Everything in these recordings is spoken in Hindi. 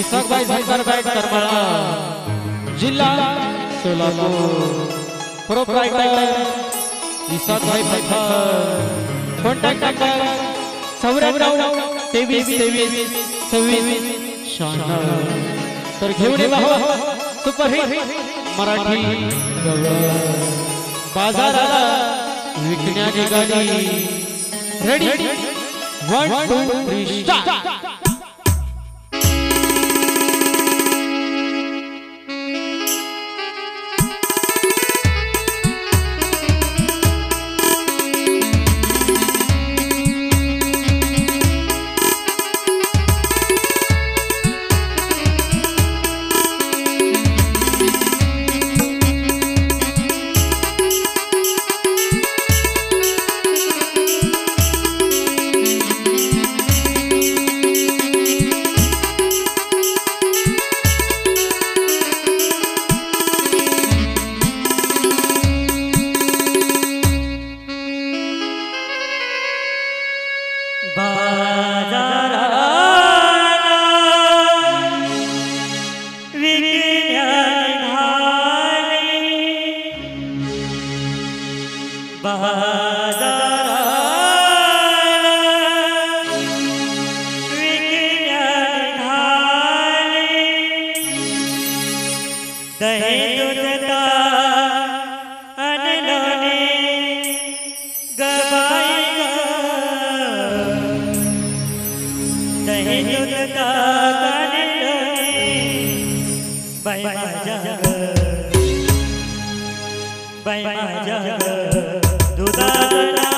इसाकबाई संकरबाई करमला जिला सोलापुर। प्रोप्राइटर इसाकबाई फैफर कॉन्टैक्ट नंबर सौराव तेवीस तेवीस, सव्वीस। शहाण्णव। तर घेऊन येवा हो सुपरहिट मराठी बाजाराला विकण्याची गाडी। Ready one two three start दहे दूधता अनलोने गवाई दहे माझ्या दुधात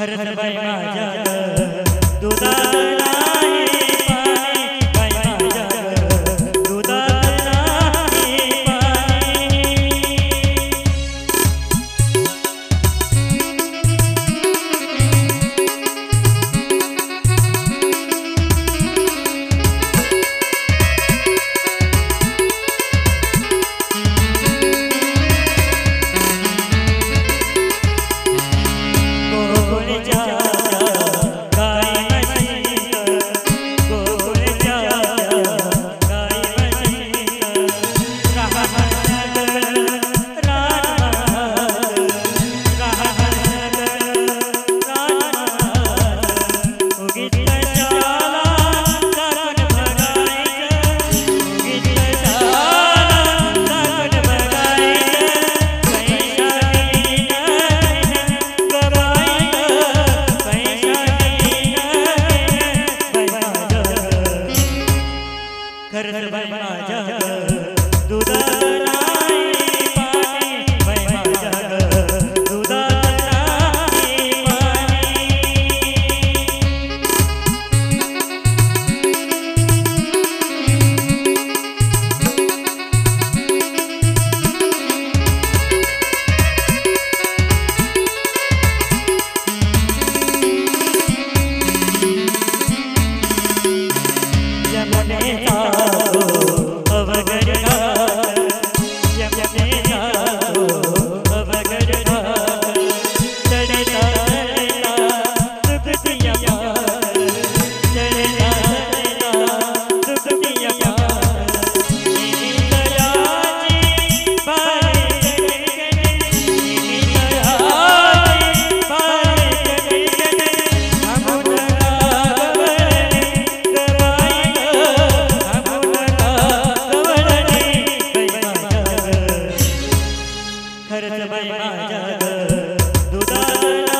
खरंच भाई माजा दुधात माझ्या दुधाला